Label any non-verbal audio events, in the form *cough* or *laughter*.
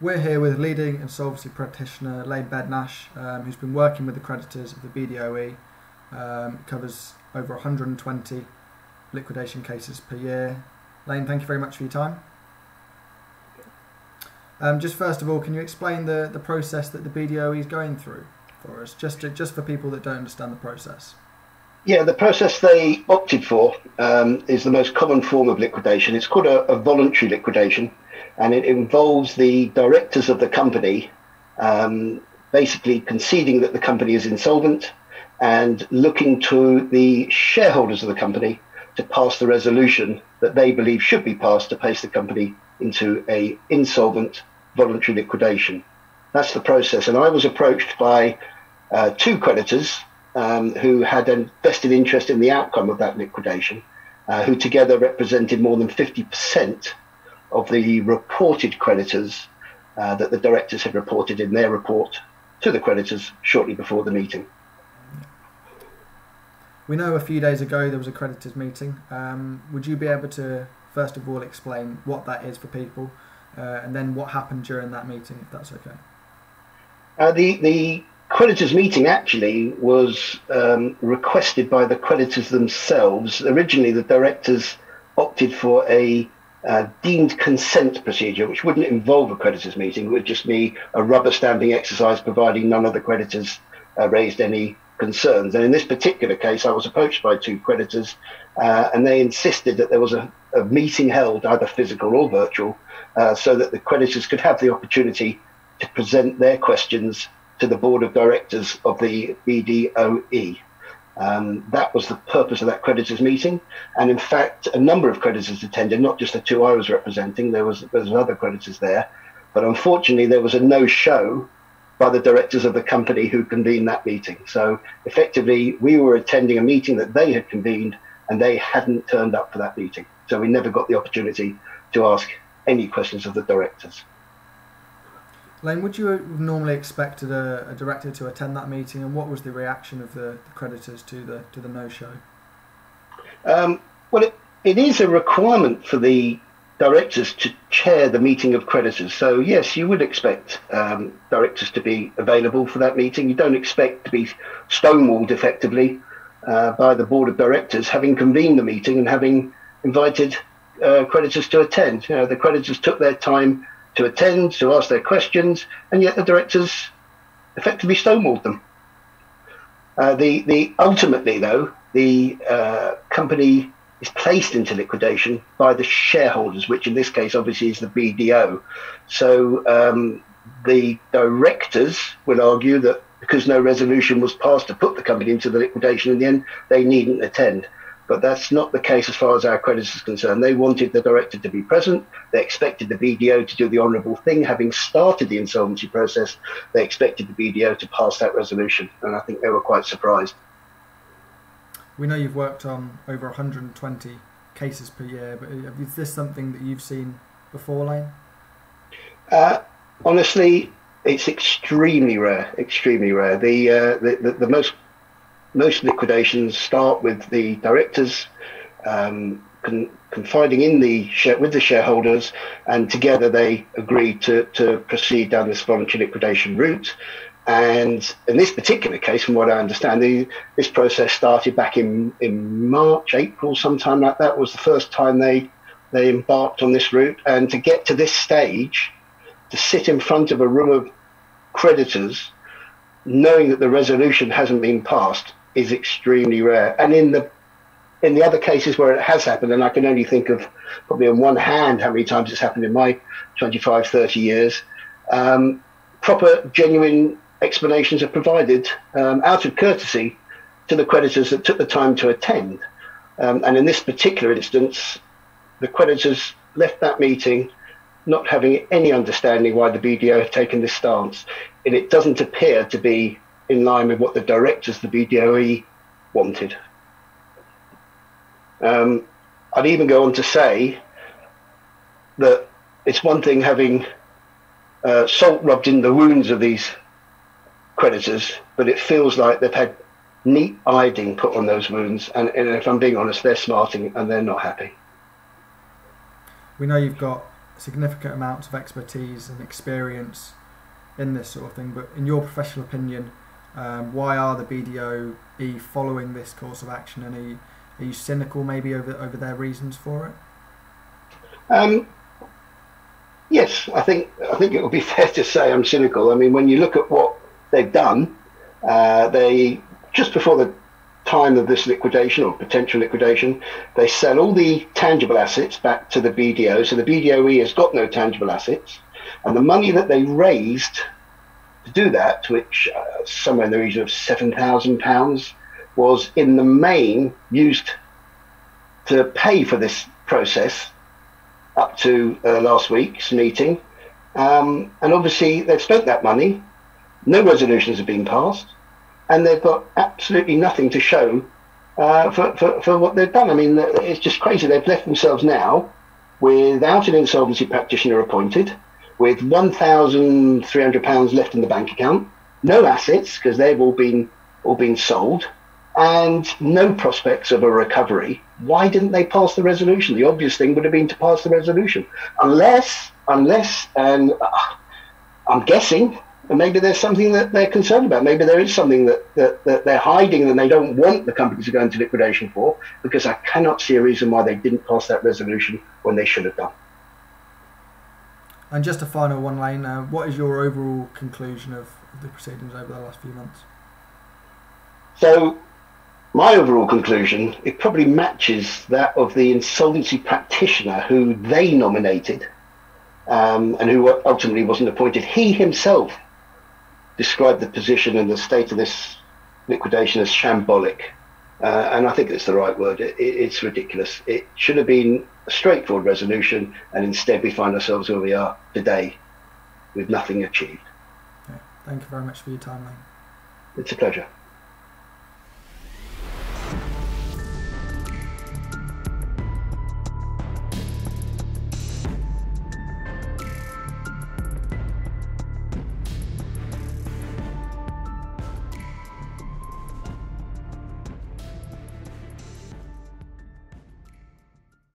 We're here with leading insolvency practitioner Lane Bednash, um, who's been working with the creditors of the BDOE. Um, covers over 120 liquidation cases per year. Lane, thank you very much for your time. Um, just first of all, can you explain the, the process that the BDOE is going through for us, just to, just for people that don't understand the process? Yeah, the process they opted for um, is the most common form of liquidation. It's called a, a, voluntary liquidation, and it involves the directors of the company um, basically conceding that the company is insolvent and looking to the shareholders of the company to pass the resolution that they believe should be passed to place the company into a insolvent voluntary liquidation. That's the process. And I was approached by uh, two creditors um, who had a vested interest in the outcome of that liquidation, uh, who together represented more than 50% of the reported creditors uh, that the directors had reported in their report to the creditors shortly before the meeting. We know a few days ago there was a creditors meeting. Um, would you be able to first of all explain what that is for people, uh, and then what happened during that meeting, if that's okay? Uh, the the creditors meeting actually was um, requested by the creditors themselves. Originally, the directors opted for a uh, deemed consent procedure, which wouldn't involve a creditors meeting. It would just be a rubber stamping exercise, providing none of the creditors uh, raised any concerns. And in this particular case, I was approached by two creditors, uh, and they insisted that there was a, a meeting held, either physical or virtual, uh, so that the creditors could have the opportunity to present their questions to the board of directors of the BDOE. Um, that was the purpose of that creditors meeting, and in fact, a number of creditors attended, not just the two I was representing. There was there was other creditors there, but unfortunately, there was a no-show by the directors of the company who convened that meeting. So effectively, we were attending a meeting that they had convened and they hadn't turned up for that meeting. So we never got the opportunity to ask any questions of the directors. Lane, would you have normally expected a, a director to attend that meeting, and what was the reaction of the, the creditors to the to the no show? Um, well, it, it is a requirement for the directors to chair the meeting of creditors. So yes, you would expect um, directors to be available for that meeting. You don't expect to be stonewalled effectively uh, by the board of directors, having convened the meeting and having invited uh, creditors to attend. You know, the creditors took their time to attend, to ask their questions, and yet the directors effectively stonewalled them. Uh, the the ultimately though the uh, company is placed into liquidation by the shareholders, which in this case obviously is the BDO. So um, the directors will argue that because no resolution was passed to put the company into the liquidation in the end, they needn't attend. But that's not the case as far as our creditors is concerned. They wanted the director to be present. They expected the BDO to do the honourable thing. Having started the insolvency process, they expected the BDO to pass that resolution. And I think they were quite surprised. We know you've worked on over 120 cases per year, but is this something that you've seen before, Lane? Uh, honestly, it's extremely rare. Extremely rare. The, uh, the, the, the most most liquidations start with the directors um, con- confiding in the share- with the shareholders, and together they agree to, to proceed down this voluntary liquidation route. And in this particular case, from what I understand, the, this process started back in, in March, April, sometime like that was the first time they they embarked on this route. And to get to this stage, to sit in front of a room of creditors, knowing that the resolution hasn't been passed, is extremely rare. And in the in the other cases where it has happened, and I can only think of probably on one hand how many times it's happened in my 25, 30 years, um, proper, genuine explanations are provided um, out of courtesy to the creditors that took the time to attend. Um, and in this particular instance, the creditors left that meeting not having any understanding why the BDO had taken this stance. And it doesn't appear to be in line with what the directors the BDOE wanted. Um, I'd even go on to say that it's one thing having uh, salt rubbed in the wounds of these creditors, but it feels like they've had neat iodine put on those wounds. And, and if I'm being honest, they're smarting and they're not happy. We know you've got significant amounts of expertise and experience in this sort of thing. But in your professional opinion, um, why are the BDOE following this course of action, and are you, are you cynical maybe over over their reasons for it? Um, yes, I think I think it would be *laughs* fair to say I'm cynical. I mean, when you look at what they've done, uh, they just before the time of this liquidation or potential liquidation, they sell all the tangible assets back to the BDO. So the BDOE has got no tangible assets, and the money that they raised to do that, which uh, somewhere in the region of seven thousand pounds, was in the main used to pay for this process up to uh, last week's meeting. Um, and obviously, they've spent that money. No resolutions have been passed, and they've got absolutely nothing to show uh, for, for, for what they've done. I mean, it's just crazy. They've left themselves now without an insolvency practitioner appointed, with £1,300 left in the bank account, no assets because they've all been all been sold, and no prospects of a recovery, why didn't they pass the resolution? The obvious thing would have been to pass the resolution, unless, unless, and uh, I'm guessing, maybe there's something that they're concerned about. Maybe there is something that, that, that they're hiding and they don't want the company to go into liquidation for, because I cannot see a reason why they didn't pass that resolution when they should have done. And just a final one, Lane. Uh, what is your overall conclusion of the proceedings over the last few months? So my overall conclusion, it probably matches that of the insolvency practitioner who they nominated um, and who ultimately wasn't appointed. He himself described the position and the state of this liquidation as shambolic. Uh, and I think it's the right word. It, it, it's ridiculous. It should have been a straightforward resolution, and instead we find ourselves where we are today with nothing achieved. Thank you very much for your time, Lane. It's a pleasure.